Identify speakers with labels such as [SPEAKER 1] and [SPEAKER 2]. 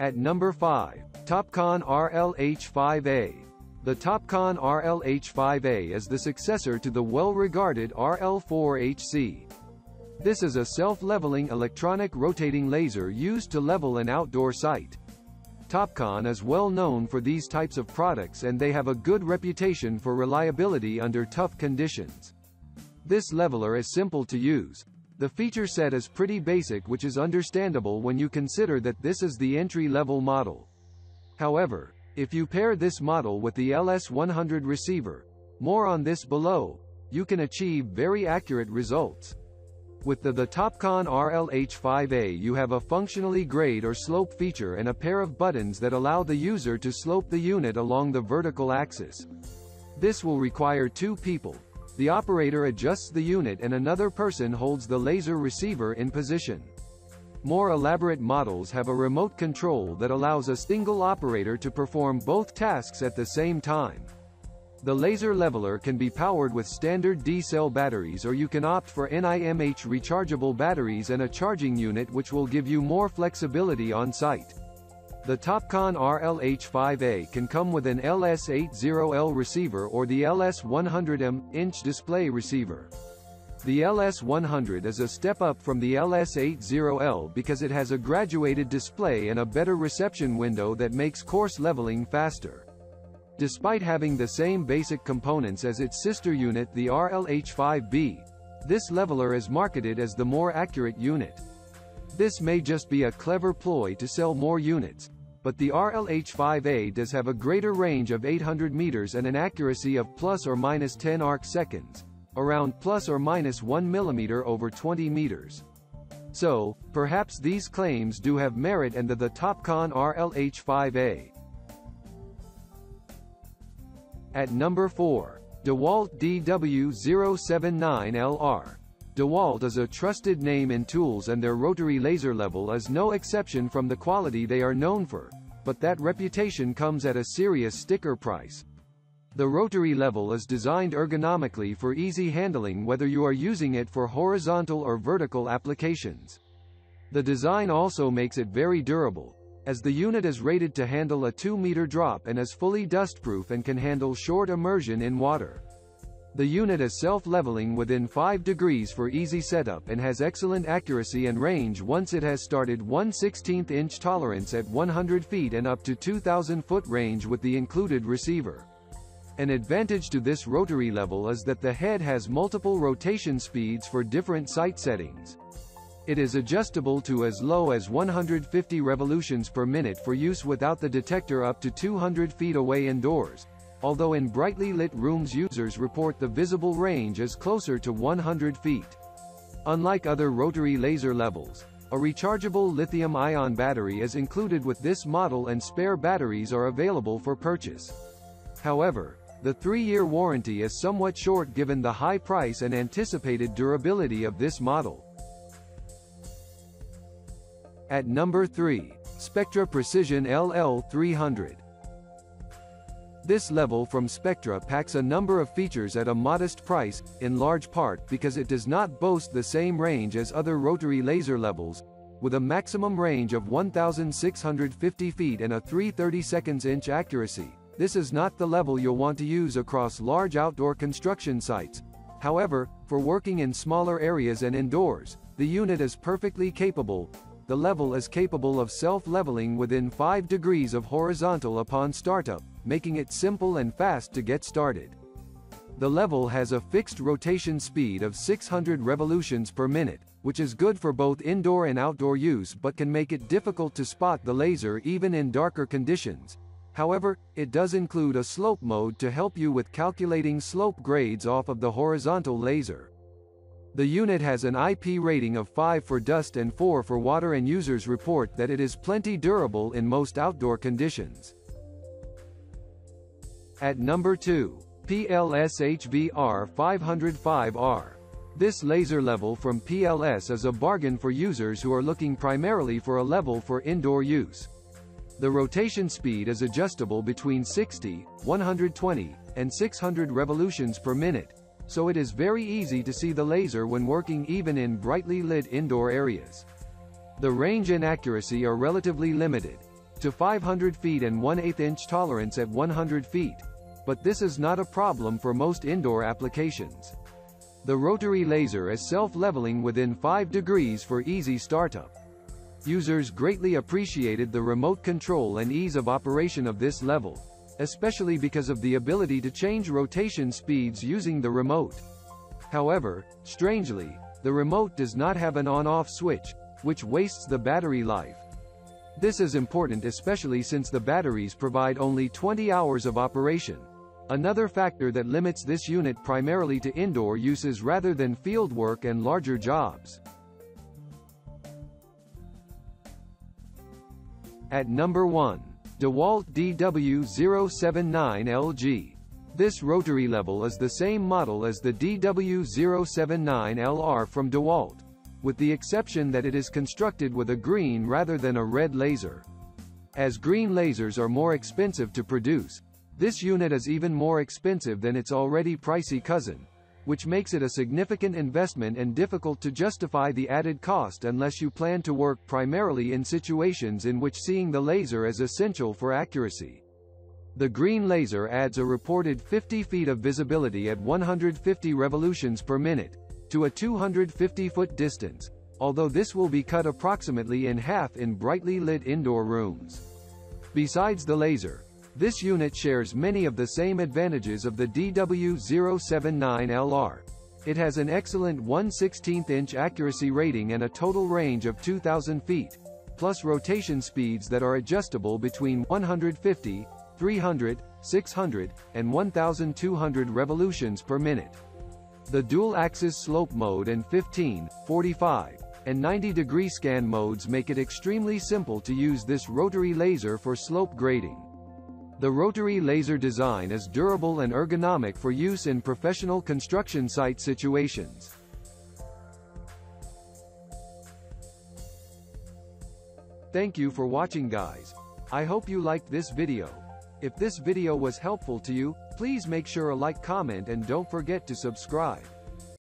[SPEAKER 1] At number 5, Topcon RLH-5A. The Topcon RLH-5A is the successor to the well-regarded RL-4HC. This is a self-leveling electronic rotating laser used to level an outdoor site. Topcon is well known for these types of products and they have a good reputation for reliability under tough conditions. This leveler is simple to use, the feature set is pretty basic which is understandable when you consider that this is the entry-level model. However, if you pair this model with the LS100 receiver, more on this below, you can achieve very accurate results. With the, the Topcon RLH5A you have a functionally grade or slope feature and a pair of buttons that allow the user to slope the unit along the vertical axis. This will require two people, the operator adjusts the unit and another person holds the laser receiver in position. More elaborate models have a remote control that allows a single operator to perform both tasks at the same time. The laser leveler can be powered with standard D-cell batteries or you can opt for NIMH rechargeable batteries and a charging unit which will give you more flexibility on site. The Topcon RLH5A can come with an LS80L receiver or the LS100M inch display receiver. The LS100 is a step up from the LS80L because it has a graduated display and a better reception window that makes coarse leveling faster. Despite having the same basic components as its sister unit the RLH5B, this leveler is marketed as the more accurate unit. This may just be a clever ploy to sell more units, but the RLH-5A does have a greater range of 800 meters and an accuracy of plus or minus 10 arc seconds, around plus or minus 1 millimeter over 20 meters. So, perhaps these claims do have merit and the, the Topcon RLH-5A. At number 4, DeWalt DW079LR. DeWalt is a trusted name in tools and their rotary laser level is no exception from the quality they are known for, but that reputation comes at a serious sticker price. The rotary level is designed ergonomically for easy handling whether you are using it for horizontal or vertical applications. The design also makes it very durable, as the unit is rated to handle a 2-meter drop and is fully dustproof and can handle short immersion in water. The unit is self-leveling within 5 degrees for easy setup and has excellent accuracy and range once it has started 1 16th inch tolerance at 100 feet and up to 2000 foot range with the included receiver. An advantage to this rotary level is that the head has multiple rotation speeds for different sight settings. It is adjustable to as low as 150 revolutions per minute for use without the detector up to 200 feet away indoors, although in brightly lit rooms users report the visible range is closer to 100 feet. Unlike other rotary laser levels, a rechargeable lithium-ion battery is included with this model and spare batteries are available for purchase. However, the three-year warranty is somewhat short given the high price and anticipated durability of this model. At number 3, Spectra Precision LL300. This level from Spectra packs a number of features at a modest price, in large part because it does not boast the same range as other rotary laser levels, with a maximum range of 1,650 feet and a 330 seconds inch accuracy. This is not the level you'll want to use across large outdoor construction sites. However, for working in smaller areas and indoors, the unit is perfectly capable. The level is capable of self-leveling within 5 degrees of horizontal upon startup, making it simple and fast to get started. The level has a fixed rotation speed of 600 revolutions per minute, which is good for both indoor and outdoor use but can make it difficult to spot the laser even in darker conditions. However, it does include a slope mode to help you with calculating slope grades off of the horizontal laser. The unit has an IP rating of 5 for dust and 4 for water and users report that it is plenty durable in most outdoor conditions. At number 2. PLS HVR 505R. This laser level from PLS is a bargain for users who are looking primarily for a level for indoor use. The rotation speed is adjustable between 60, 120, and 600 revolutions per minute, so it is very easy to see the laser when working even in brightly lit indoor areas. The range and accuracy are relatively limited, to 500 feet and 1 8 inch tolerance at 100 feet, but this is not a problem for most indoor applications. The rotary laser is self-leveling within 5 degrees for easy startup. Users greatly appreciated the remote control and ease of operation of this level, especially because of the ability to change rotation speeds using the remote. However, strangely, the remote does not have an on-off switch, which wastes the battery life. This is important especially since the batteries provide only 20 hours of operation. Another factor that limits this unit primarily to indoor uses rather than field work and larger jobs. At number 1. DeWalt DW079LG. This rotary level is the same model as the DW079LR from DeWalt, with the exception that it is constructed with a green rather than a red laser. As green lasers are more expensive to produce, this unit is even more expensive than its already pricey cousin, which makes it a significant investment and difficult to justify the added cost unless you plan to work primarily in situations in which seeing the laser is essential for accuracy. The green laser adds a reported 50 feet of visibility at 150 revolutions per minute, to a 250-foot distance, although this will be cut approximately in half in brightly lit indoor rooms. Besides the laser, this unit shares many of the same advantages of the DW079LR. It has an excellent 1/16-inch accuracy rating and a total range of 2,000 feet, plus rotation speeds that are adjustable between 150, 300, 600, and 1,200 revolutions per minute. The dual-axis slope mode and 15, 45, and 90 degree scan modes make it extremely simple to use this rotary laser for slope grading. The rotary laser design is durable and ergonomic for use in professional construction site situations. Thank you for watching guys. I hope you liked this video. If this video was helpful to you, please make sure a like comment and don't forget to subscribe.